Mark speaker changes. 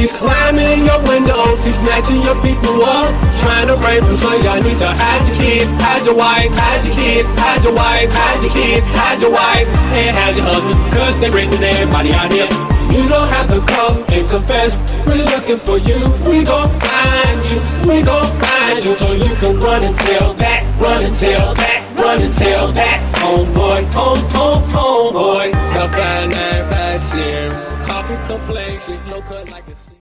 Speaker 1: He's climbing your windows, he's snatching your people up, trying to rape them. So y'all need to hide your kids, hide your wife, hide your kids, hide your wife, hide your kids, hide your wife, and hide your husband, cause they're raping everybody out here. You don't have to come and confess. We're looking for you. We gon' find you. We gon' find you so you can run and tell that, run and tell that, run and tell that. Homeboy, home, home, homeboy. Come find that complexion, low cut like a